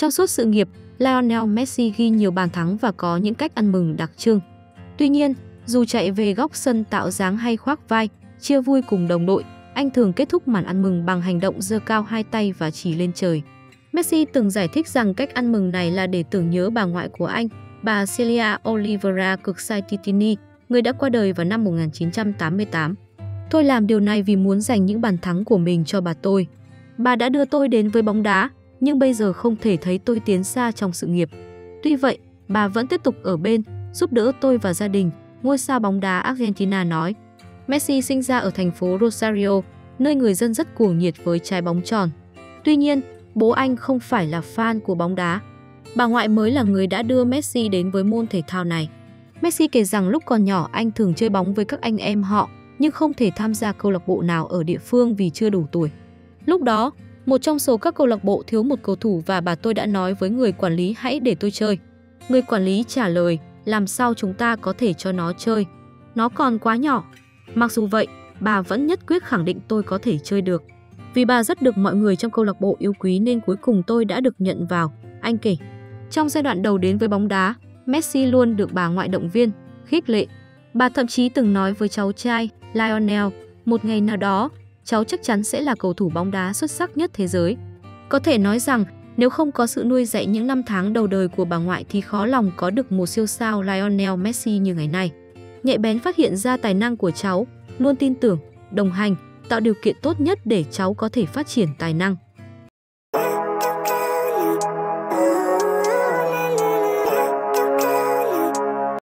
Trong suốt sự nghiệp, Lionel Messi ghi nhiều bàn thắng và có những cách ăn mừng đặc trưng. Tuy nhiên, dù chạy về góc sân tạo dáng hay khoác vai, chia vui cùng đồng đội, anh thường kết thúc màn ăn mừng bằng hành động giơ cao hai tay và chỉ lên trời. Messi từng giải thích rằng cách ăn mừng này là để tưởng nhớ bà ngoại của anh, bà Celia Oliveira Titini, người đã qua đời vào năm 1988. Tôi làm điều này vì muốn dành những bàn thắng của mình cho bà tôi. Bà đã đưa tôi đến với bóng đá, nhưng bây giờ không thể thấy tôi tiến xa trong sự nghiệp. Tuy vậy, bà vẫn tiếp tục ở bên, giúp đỡ tôi và gia đình, ngôi sao bóng đá Argentina nói. Messi sinh ra ở thành phố Rosario, nơi người dân rất cuồng nhiệt với trái bóng tròn. Tuy nhiên, bố anh không phải là fan của bóng đá. Bà ngoại mới là người đã đưa Messi đến với môn thể thao này. Messi kể rằng lúc còn nhỏ anh thường chơi bóng với các anh em họ, nhưng không thể tham gia câu lạc bộ nào ở địa phương vì chưa đủ tuổi. Lúc đó, một trong số các câu lạc bộ thiếu một cầu thủ và bà tôi đã nói với người quản lý hãy để tôi chơi. Người quản lý trả lời, làm sao chúng ta có thể cho nó chơi? Nó còn quá nhỏ. Mặc dù vậy, bà vẫn nhất quyết khẳng định tôi có thể chơi được. Vì bà rất được mọi người trong câu lạc bộ yêu quý nên cuối cùng tôi đã được nhận vào, anh kể. Trong giai đoạn đầu đến với bóng đá, Messi luôn được bà ngoại động viên, khích lệ. Bà thậm chí từng nói với cháu trai, Lionel, một ngày nào đó, cháu chắc chắn sẽ là cầu thủ bóng đá xuất sắc nhất thế giới. Có thể nói rằng, nếu không có sự nuôi dạy những năm tháng đầu đời của bà ngoại thì khó lòng có được một siêu sao Lionel Messi như ngày nay. Nhạy bén phát hiện ra tài năng của cháu, luôn tin tưởng, đồng hành, tạo điều kiện tốt nhất để cháu có thể phát triển tài năng.